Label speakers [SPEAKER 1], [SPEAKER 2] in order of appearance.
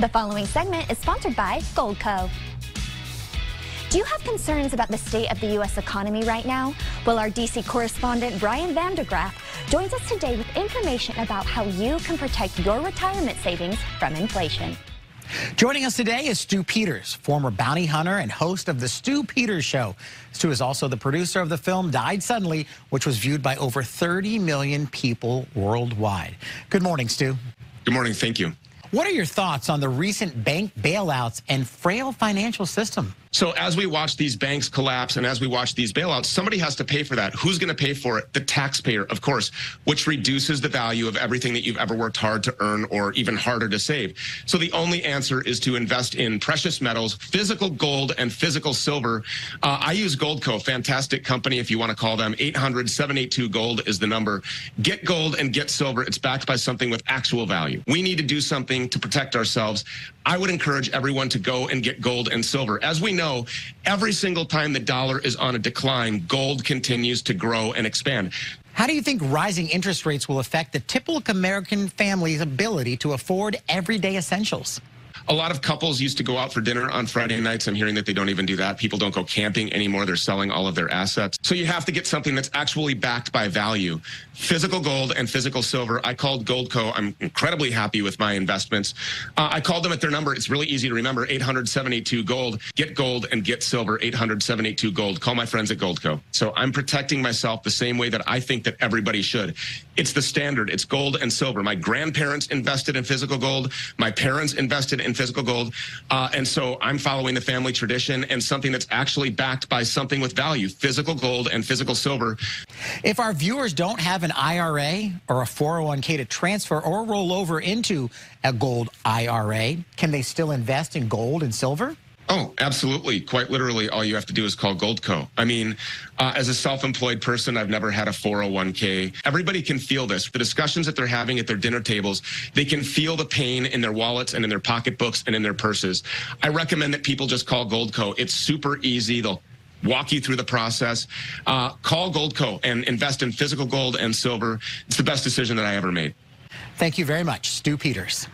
[SPEAKER 1] The following segment is sponsored by Goldco. Do you have concerns about the state of the U.S. economy right now? Well, our D.C. correspondent Brian Vandegraff joins us today with information about how you can protect your retirement savings from inflation.
[SPEAKER 2] Joining us today is Stew Peters, former bounty hunter and host of The Stew Peters Show. Stew is also the producer of the film Died Suddenly, which was viewed by over 30 million people worldwide. Good morning, Stew.
[SPEAKER 3] Good morning. Thank you.
[SPEAKER 2] What are your thoughts on the recent bank bailouts and frail financial system?
[SPEAKER 3] So as we watch these banks collapse and as we watch these bailouts, somebody has to pay for that. Who's going to pay for it? The taxpayer, of course, which reduces the value of everything that you've ever worked hard to earn or even harder to save. So the only answer is to invest in precious metals, physical gold and physical silver. Uh, I use Goldco, fantastic company if you want to call them. 800-782 gold is the number. Get gold and get silver. It's backed by something with actual value. We need to do something to protect ourselves. I would encourage everyone to go and get gold and silver. As we know, every single time the dollar is on a decline, gold continues to grow and expand.
[SPEAKER 2] How do you think rising interest rates will affect the typical American family's ability to afford everyday essentials?
[SPEAKER 3] A lot of couples used to go out for dinner on Friday nights. I'm hearing that they don't even do that. People don't go camping anymore. They're selling all of their assets. So you have to get something that's actually backed by value. Physical gold and physical silver. I called Goldco. I'm incredibly happy with my investments. Uh, I called them at their number. It's really easy to remember 872 gold. Get gold and get silver 872 gold. Call my friends at Goldco. So I'm protecting myself the same way that I think that everybody should. It's the standard. It's gold and silver. My grandparents invested in physical gold. My parents invested in physical gold. Uh, and so I'm following the family tradition and something that's actually backed by something with value, physical gold and physical silver.
[SPEAKER 2] If our viewers don't have an IRA or a 401k to transfer or roll over into a gold IRA, can they still invest in gold and silver?
[SPEAKER 3] Oh, absolutely. Quite literally, all you have to do is call Goldco. I mean, uh, as a self employed person, I've never had a 401k. Everybody can feel this. The discussions that they're having at their dinner tables, they can feel the pain in their wallets and in their pocketbooks and in their purses. I recommend that people just call Goldco. It's super easy. They'll walk you through the process. Uh, call Goldco and invest in physical gold and silver. It's the best decision that I ever made.
[SPEAKER 2] Thank you very much, Stew Peters.